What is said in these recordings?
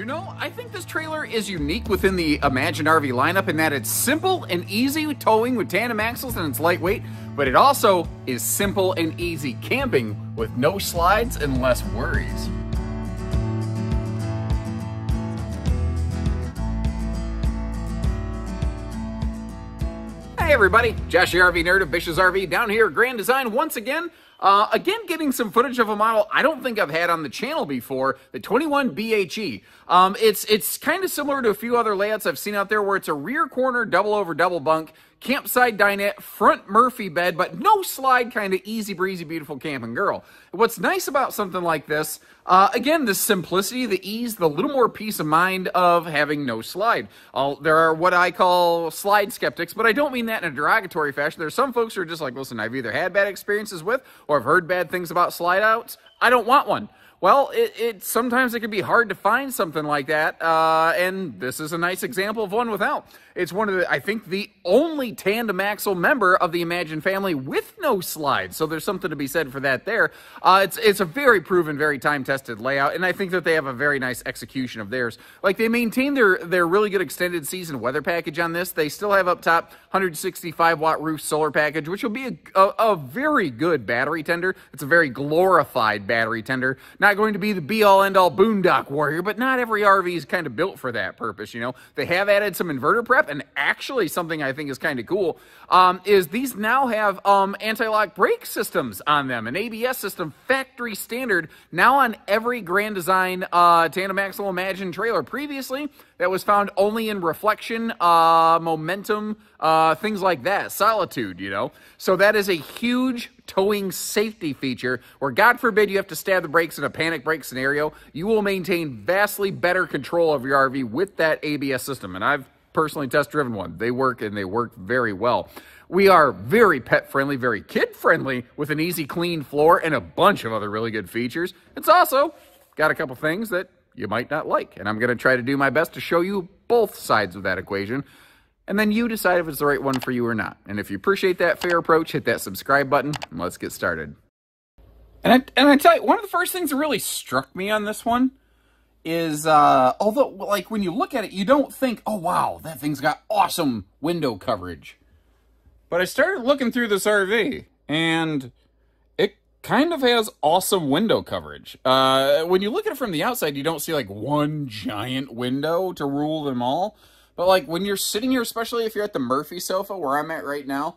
You know, I think this trailer is unique within the Imagine RV lineup in that it's simple and easy towing with tandem axles and it's lightweight, but it also is simple and easy camping with no slides and less worries. Hey everybody, Josh RV Nerd of Bish's RV down here. At Grand Design once again uh, again, getting some footage of a model I don't think I've had on the channel before, the 21 BHE. Um, it's it's kind of similar to a few other layouts I've seen out there where it's a rear corner double over double bunk campsite dinette, front Murphy bed, but no slide, kind of easy breezy, beautiful camping girl. What's nice about something like this, uh, again, the simplicity, the ease, the little more peace of mind of having no slide. I'll, there are what I call slide skeptics, but I don't mean that in a derogatory fashion. There are some folks who are just like, listen, I've either had bad experiences with or I've heard bad things about slide outs. I don't want one. Well, it, it, sometimes it can be hard to find something like that, uh, and this is a nice example of one without. It's one of the, I think, the only tandem axle member of the Imagine family with no slides. So there's something to be said for that there. Uh, it's it's a very proven, very time tested layout, and I think that they have a very nice execution of theirs. Like they maintain their their really good extended season weather package on this. They still have up top 165 watt roof solar package, which will be a, a, a very good battery tender. It's a very glorified battery tender. Not going to be the be all end all boondock warrior, but not every RV is kind of built for that purpose. You know, they have added some inverter prep and actually something I think is kind of cool um, is these now have um, anti-lock brake systems on them, an ABS system, factory standard, now on every Grand Design uh, tandem axle Imagine trailer. Previously, that was found only in reflection, uh, momentum, uh, things like that, solitude, you know. So that is a huge towing safety feature where, God forbid, you have to stab the brakes in a panic brake scenario. You will maintain vastly better control of your RV with that ABS system. And I've personally test driven one. They work and they work very well. We are very pet friendly, very kid friendly with an easy clean floor and a bunch of other really good features. It's also got a couple things that you might not like. And I'm going to try to do my best to show you both sides of that equation. And then you decide if it's the right one for you or not. And if you appreciate that fair approach, hit that subscribe button and let's get started. And I, and I tell you, one of the first things that really struck me on this one is uh although like when you look at it you don't think oh wow that thing's got awesome window coverage but i started looking through this rv and it kind of has awesome window coverage uh when you look at it from the outside you don't see like one giant window to rule them all but like when you're sitting here especially if you're at the murphy sofa where i'm at right now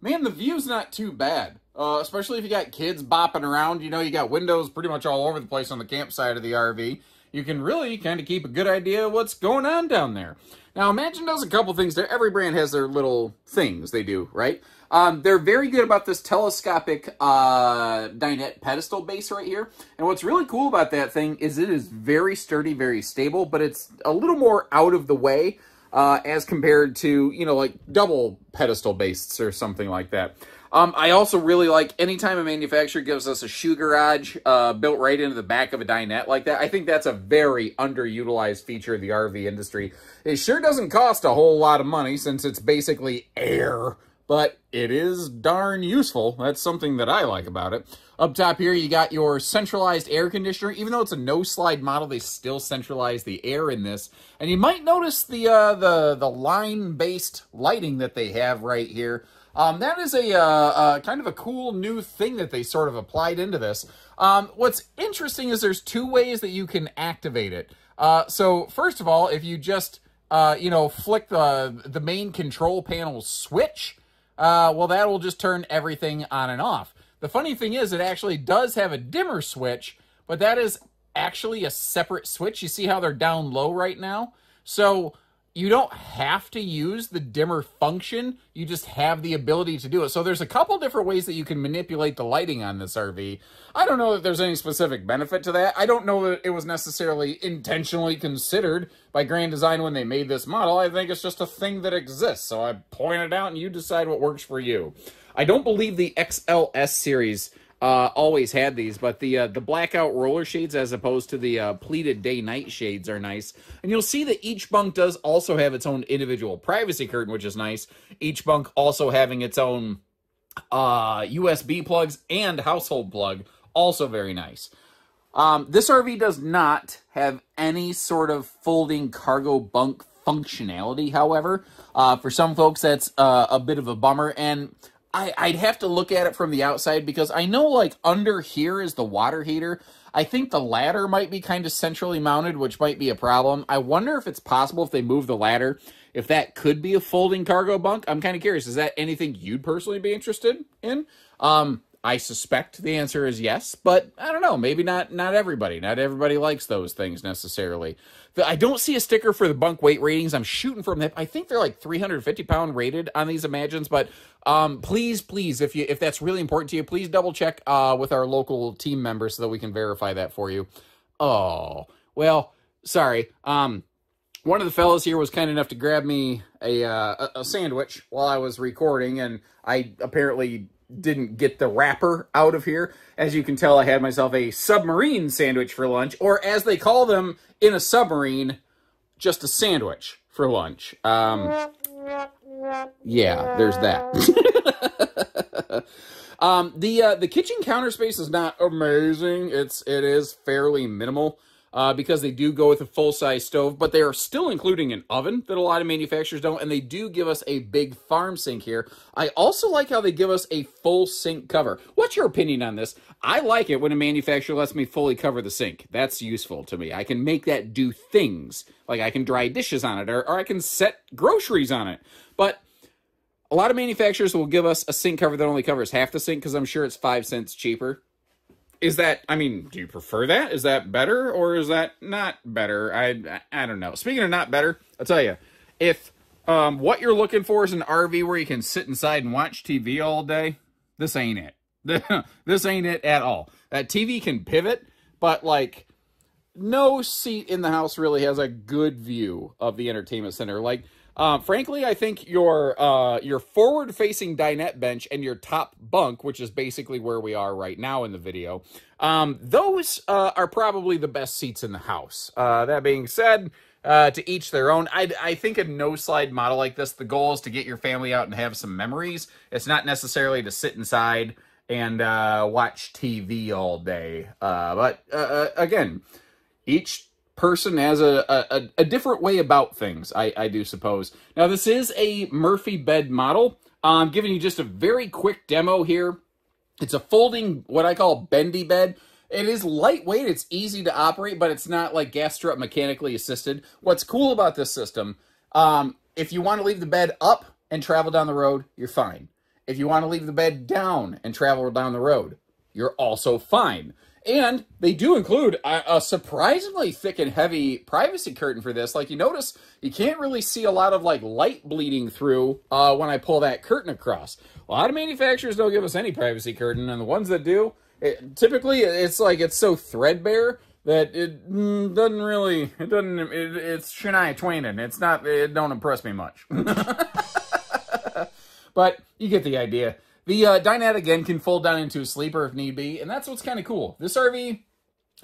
man the view's not too bad uh, especially if you got kids bopping around you know you got windows pretty much all over the place on the campsite of the rv you can really kind of keep a good idea of what's going on down there. Now, Imagine does a couple things there. Every brand has their little things they do, right? Um, they're very good about this telescopic uh, dinette pedestal base right here. And what's really cool about that thing is it is very sturdy, very stable, but it's a little more out of the way uh, as compared to, you know, like double pedestal bases or something like that. Um, I also really like anytime a manufacturer gives us a shoe garage uh, built right into the back of a dinette like that. I think that's a very underutilized feature of the RV industry. It sure doesn't cost a whole lot of money since it's basically air, but it is darn useful. That's something that I like about it. Up top here, you got your centralized air conditioner. Even though it's a no-slide model, they still centralize the air in this. And you might notice the uh, the the line-based lighting that they have right here. Um, that is a uh, uh, kind of a cool new thing that they sort of applied into this. Um, what's interesting is there's two ways that you can activate it. Uh, so first of all, if you just uh, you know flick the the main control panel switch, uh, well that will just turn everything on and off. The funny thing is, it actually does have a dimmer switch, but that is actually a separate switch. You see how they're down low right now? So you don't have to use the dimmer function. You just have the ability to do it. So there's a couple different ways that you can manipulate the lighting on this RV. I don't know that there's any specific benefit to that. I don't know that it was necessarily intentionally considered by Grand Design when they made this model. I think it's just a thing that exists. So I point it out and you decide what works for you. I don't believe the XLS series uh, always had these, but the uh, the blackout roller shades as opposed to the uh, pleated day-night shades are nice. And you'll see that each bunk does also have its own individual privacy curtain, which is nice. Each bunk also having its own uh, USB plugs and household plug, also very nice. Um, this RV does not have any sort of folding cargo bunk functionality, however. Uh, for some folks, that's uh, a bit of a bummer. And I, I'd have to look at it from the outside because I know, like, under here is the water heater. I think the ladder might be kind of centrally mounted, which might be a problem. I wonder if it's possible if they move the ladder, if that could be a folding cargo bunk. I'm kind of curious. Is that anything you'd personally be interested in? Um, I suspect the answer is yes, but I don't know. Maybe not. Not everybody. Not everybody likes those things necessarily. I don't see a sticker for the bunk weight ratings. I'm shooting from. I think they're like 350 pound rated on these Imagines, but um, please, please, if you if that's really important to you, please double check uh, with our local team members so that we can verify that for you. Oh well, sorry. Um, one of the fellows here was kind enough to grab me a uh, a sandwich while I was recording, and I apparently didn't get the wrapper out of here. As you can tell, I had myself a submarine sandwich for lunch, or as they call them in a submarine, just a sandwich for lunch. Um, yeah, there's that. um, the uh, the kitchen counter space is not amazing. It's it is fairly minimal uh, because they do go with a full-size stove, but they are still including an oven that a lot of manufacturers don't, and they do give us a big farm sink here. I also like how they give us a full sink cover. What's your opinion on this? I like it when a manufacturer lets me fully cover the sink. That's useful to me. I can make that do things, like I can dry dishes on it, or, or I can set groceries on it. But a lot of manufacturers will give us a sink cover that only covers half the sink because I'm sure it's five cents cheaper is that i mean do you prefer that? Is that better or is that not better? I i don't know. Speaking of not better i'll tell you if um, what you're looking for is an rv where you can sit inside and watch tv all day this ain't it. This ain't it at all. That tv can pivot but like no seat in the house really has a good view of the entertainment center. Like uh, frankly, I think your uh, your forward facing dinette bench and your top bunk, which is basically where we are right now in the video, um, those uh, are probably the best seats in the house. Uh, that being said, uh, to each their own. I, I think a no slide model like this, the goal is to get your family out and have some memories. It's not necessarily to sit inside and uh, watch TV all day. but again, each person has a, a, a different way about things, I, I do suppose. Now, this is a Murphy bed model. I'm giving you just a very quick demo here. It's a folding, what I call bendy bed. It is lightweight, it's easy to operate, but it's not like gas strut mechanically assisted. What's cool about this system, um, if you want to leave the bed up and travel down the road, you're fine. If you want to leave the bed down and travel down the road, you're also fine. And they do include a, a, surprisingly thick and heavy privacy curtain for this. Like you notice, you can't really see a lot of like light bleeding through uh, when I pull that curtain across. A lot of manufacturers don't give us any privacy curtain, and the ones that do, it, typically it's like it's so threadbare that it mm, doesn't really, it doesn't, it, it's Shania Twain, and it's not, it don't impress me much. but you get the idea. The uh, dinette, again, can fold down into a sleeper if need be, and that's what's kind of cool. This RV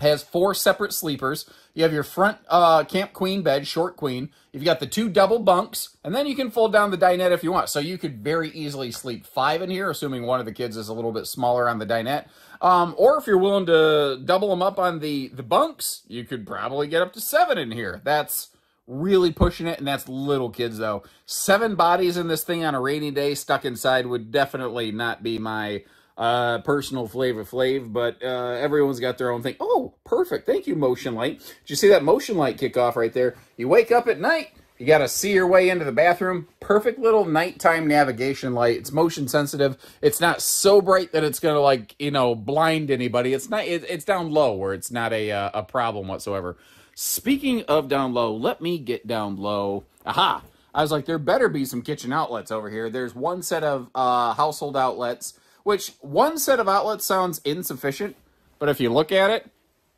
has four separate sleepers. You have your front uh, Camp Queen bed, short queen. You've got the two double bunks, and then you can fold down the dinette if you want. So you could very easily sleep five in here, assuming one of the kids is a little bit smaller on the dinette. Um, or if you're willing to double them up on the, the bunks, you could probably get up to seven in here. That's really pushing it, and that's little kids, though. Seven bodies in this thing on a rainy day stuck inside would definitely not be my uh, personal Flavor Flav, but uh, everyone's got their own thing. Oh, perfect. Thank you, Motion Light. Did you see that Motion Light kick off right there? You wake up at night, you got to see your way into the bathroom. Perfect little nighttime navigation light. It's motion sensitive. It's not so bright that it's going to, like, you know, blind anybody. It's not. It, it's down low where it's not a, uh, a problem whatsoever. Speaking of down low, let me get down low. Aha! I was like, there better be some kitchen outlets over here. There's one set of uh, household outlets, which one set of outlets sounds insufficient, but if you look at it,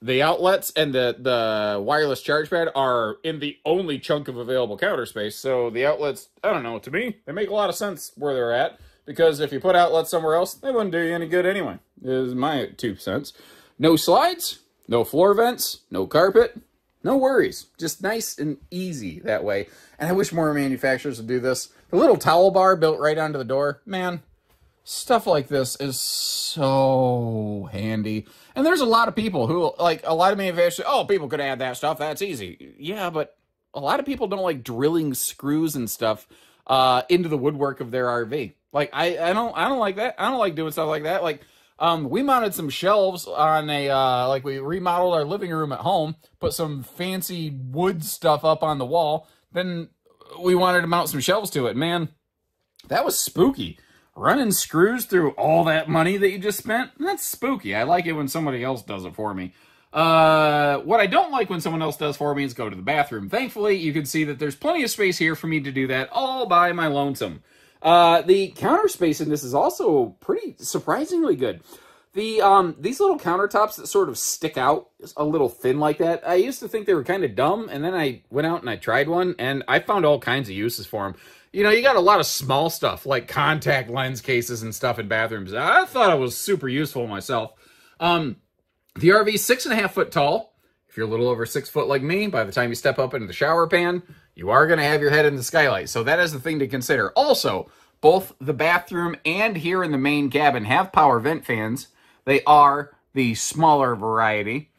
the outlets and the, the wireless charge pad are in the only chunk of available counter space. So the outlets, I don't know, to me, they make a lot of sense where they're at. Because if you put outlets somewhere else, they wouldn't do you any good anyway, is my two cents. No slides, no floor vents, no carpet, no worries. Just nice and easy that way. And I wish more manufacturers would do this. The little towel bar built right onto the door, man, stuff like this is so handy. And there's a lot of people who, like, a lot of manufacturers, oh, people could add that stuff. That's easy. Yeah, but a lot of people don't like drilling screws and stuff uh, into the woodwork of their RV. Like, I, I don't, I don't like that. I don't like doing stuff like that. Like, um, we mounted some shelves on a, uh, like we remodeled our living room at home, put some fancy wood stuff up on the wall. Then we wanted to mount some shelves to it. Man, that was spooky. Running screws through all that money that you just spent, that's spooky. I like it when somebody else does it for me. Uh, what I don't like when someone else does for me is go to the bathroom. Thankfully, you can see that there's plenty of space here for me to do that all by my lonesome. Uh, the counter space in this is also pretty surprisingly good. The um these little countertops that sort of stick out a little thin like that. I used to think they were kind of dumb, and then I went out and I tried one, and I found all kinds of uses for them. You know, you got a lot of small stuff like contact lens cases and stuff in bathrooms. I thought it was super useful myself. Um, the RV six and a half foot tall. If you're a little over six foot like me, by the time you step up into the shower pan, you are going to have your head in the skylight. So that is the thing to consider. Also, both the bathroom and here in the main cabin have power vent fans. They are the smaller variety.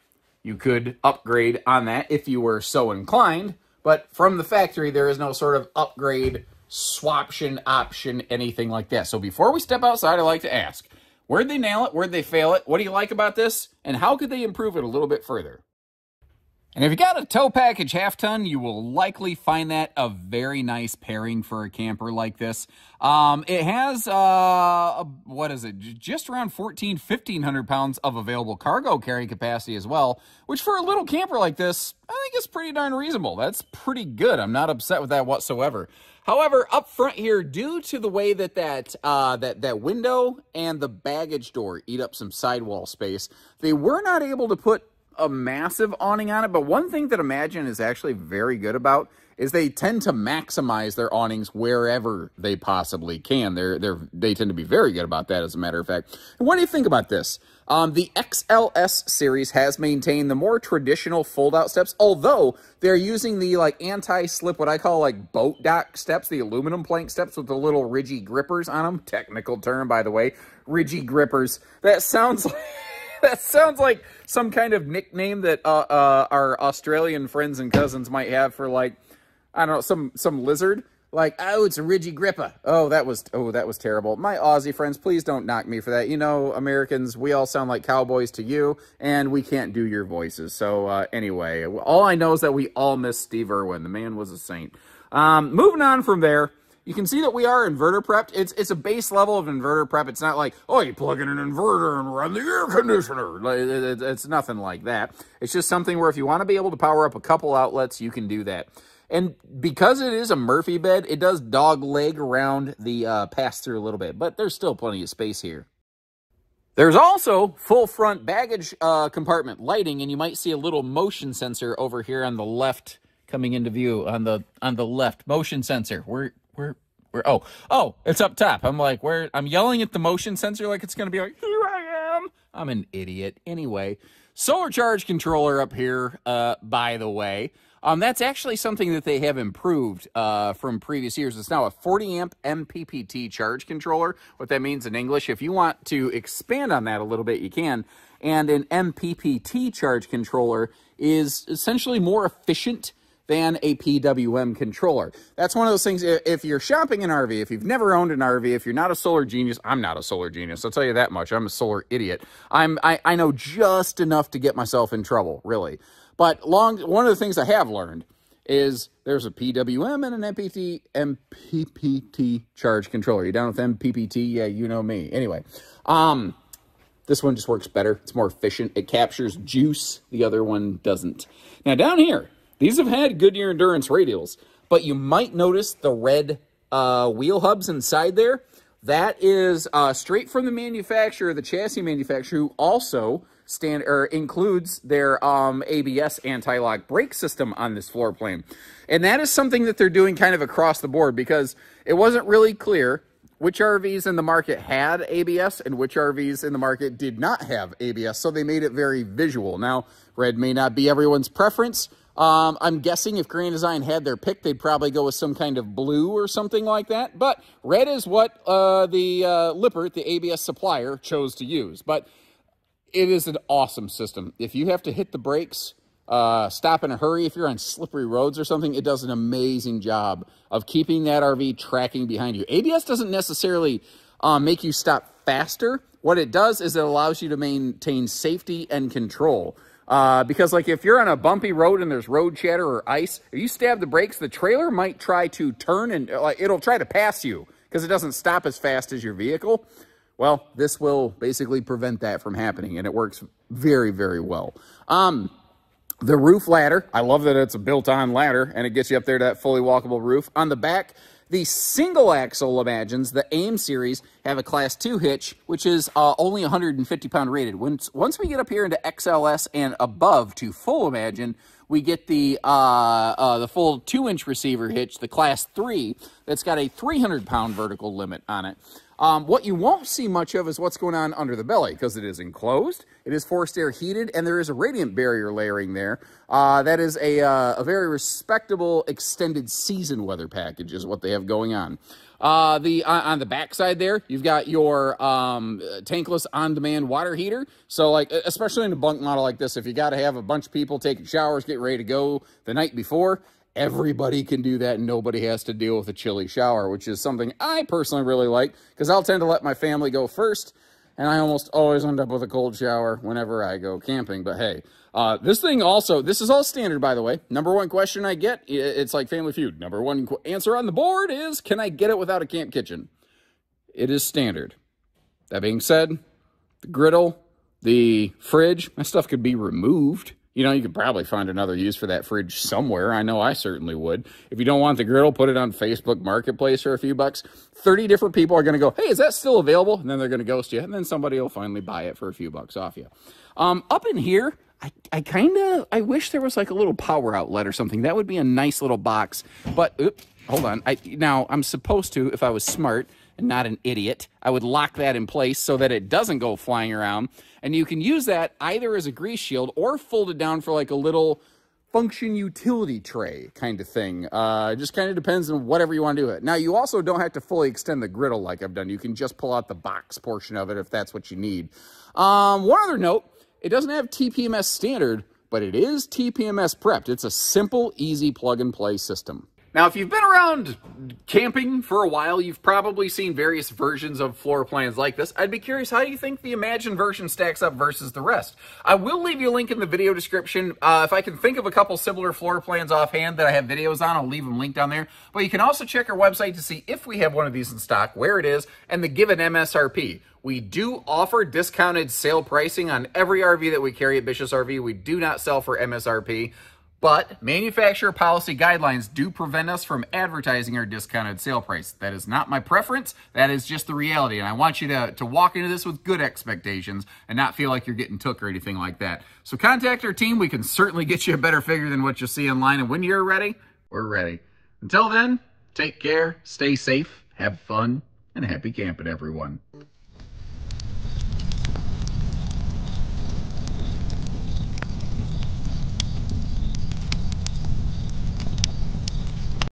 You could upgrade on that if you were so inclined. But from the factory, there is no sort of upgrade, swaption option, anything like that. So before we step outside, I like to ask, where'd they nail it? Where'd they fail it? What do you like about this? And how could they improve it a little bit further? And if you got a tow package half ton, you will likely find that a very nice pairing for a camper like this. Um, it has, uh, what is it, just around 14, 1500 pounds of available cargo carrying capacity as well, which for a little camper like this, I think is pretty darn reasonable. That's pretty good. I'm not upset with that whatsoever. However, up front here, due to the way that that, uh, that, that window and the baggage door eat up some sidewall space, they were not able to put a massive awning on it, but one thing that Imagine is actually very good about is they tend to maximize their awnings wherever they possibly can. They're, they're, they tend to be very good about that, as a matter of fact. And what do you think about this? Um, the XLS series has maintained the more traditional fold-out steps, although they're using the like anti-slip, what I call like boat dock steps, the aluminum plank steps with the little ridgy grippers on them. Technical term, by the way, ridgy grippers. That sounds like... that sounds like some kind of nickname that uh, uh, our Australian friends and cousins might have for like, I don't know, some some lizard. Like, oh, it's a ridgy gripper. Oh, that was oh, that was terrible. My Aussie friends, please don't knock me for that. You know, Americans, we all sound like cowboys to you, and we can't do your voices. So uh, anyway, all I know is that we all miss Steve Irwin. The man was a saint. Um, moving on from there you can see that we are inverter prepped. It's it's a base level of inverter prep. It's not like, oh, you plug in an inverter and run the air conditioner. It's nothing like that. It's just something where if you want to be able to power up a couple outlets, you can do that. And because it is a Murphy bed, it does dog leg around the uh, pass-through a little bit, but there's still plenty of space here. There's also full front baggage uh, compartment lighting, and you might see a little motion sensor over here on the left coming into view on the on the left motion sensor. We're where where oh oh it's up top. I'm like where i'm yelling at the motion sensor like it's going to be like here i am. I'm an idiot. Anyway solar charge controller up here uh by the way. Um that's actually something that they have improved uh from previous years. It's now a 40 amp mppt charge controller. What that means in english if you want to expand on that a little bit you can. And an mppt charge controller is essentially more efficient than a PWM controller. That's one of those things, if you're shopping an RV, if you've never owned an RV, if you're not a solar genius, I'm not a solar genius, I'll tell you that much. I'm a solar idiot. I'm, I, I know just enough to get myself in trouble, really. But long, one of the things I have learned is there's a PWM and an MPT, MPPT charge controller. You down with MPPT? Yeah, you know me. Anyway, um, this one just works better. It's more efficient. It captures juice. The other one doesn't. Now down here, these have had Goodyear Endurance radials, but you might notice the red uh, wheel hubs inside there. That is uh, straight from the manufacturer, the chassis manufacturer, who also stand or includes their um, ABS anti-lock brake system on this floor plan. And that is something that they're doing kind of across the board because it wasn't really clear which RVs in the market had ABS and which RVs in the market did not have ABS. So they made it very visual. Now, red may not be everyone's preference, Um, I'm guessing if Grand Design had their pick, they'd probably go with some kind of blue or something like that. But red is what uh, the uh, Lippert, the ABS supplier, chose to use. But it is an awesome system. If you have to hit the brakes, uh, stop in a hurry, if you're on slippery roads or something, it does an amazing job of keeping that RV tracking behind you. ABS doesn't necessarily uh, make you stop faster. What it does is it allows you to maintain safety and control. Uh, because like if you're on a bumpy road and there's road chatter or ice, if you stab the brakes, the trailer might try to turn and like it'll try to pass you because it doesn't stop as fast as your vehicle. Well, this will basically prevent that from happening, and it works very, very well. Um, the roof ladder, I love that it's a built-on ladder, and it gets you up there to that fully walkable roof. On the back, the single axle Imagines, the AIM series, have a class 2 hitch, which is uh, only 150 pound rated. Once, once we get up here into XLS and above to full Imagine, we get the uh, uh, the full 2 inch receiver hitch, the class 3, that's got a 300 pound vertical limit on it. Um, what you won't see much of is what's going on under the belly because it is enclosed, it is forced air heated, and there is a radiant barrier layering there. Uh, that is a, uh, a very respectable extended season weather package is what they have going on. Uh, the uh, on the back side there, you've got your um, tankless on-demand water heater. So, like, especially in a bunk model like this, if you got to have a bunch of people taking showers, get ready to go the night before, everybody can do that and nobody has to deal with a chilly shower, which is something I personally really like because I'll tend to let my family go first and I almost always end up with a cold shower whenever I go camping. But hey, uh, this thing also, this is all standard, by the way. Number one question I get, it's like Family Feud. Number one answer on the board is, can I get it without a camp kitchen? It is standard. That being said, the griddle, the fridge, my stuff could be removed you know, you could probably find another use for that fridge somewhere. I know I certainly would. If you don't want the griddle, put it on Facebook Marketplace for a few bucks. 30 different people are going to go, hey, is that still available? And then they're going to ghost you. And then somebody will finally buy it for a few bucks off you. Um, up in here, I, I kind of, I wish there was like a little power outlet or something. That would be a nice little box. But, oops, hold on. I, now, I'm supposed to, if I was smart, not an idiot. I would lock that in place so that it doesn't go flying around. And you can use that either as a grease shield or fold it down for like a little function utility tray kind of thing. Uh, just kind of depends on whatever you want to do it. Now, you also don't have to fully extend the griddle like I've done. You can just pull out the box portion of it if that's what you need. Um, one other note, it doesn't have TPMS standard, but it is TPMS prepped. It's a simple, easy plug-and-play system. Now, if you've been around camping for a while, you've probably seen various versions of floor plans like this. I'd be curious, how do you think the Imagine version stacks up versus the rest? I will leave you a link in the video description. Uh, if I can think of a couple similar floor plans offhand that I have videos on, I'll leave them linked down there. But you can also check our website to see if we have one of these in stock, where it is, and the given MSRP. We do offer discounted sale pricing on every RV that we carry at Bish's RV. We do not sell for MSRP. But manufacturer policy guidelines do prevent us from advertising our discounted sale price. That is not my preference. That is just the reality. And I want you to, to walk into this with good expectations and not feel like you're getting took or anything like that. So contact our team. We can certainly get you a better figure than what you see online. And when you're ready, we're ready. Until then, take care, stay safe, have fun, and happy camping, everyone.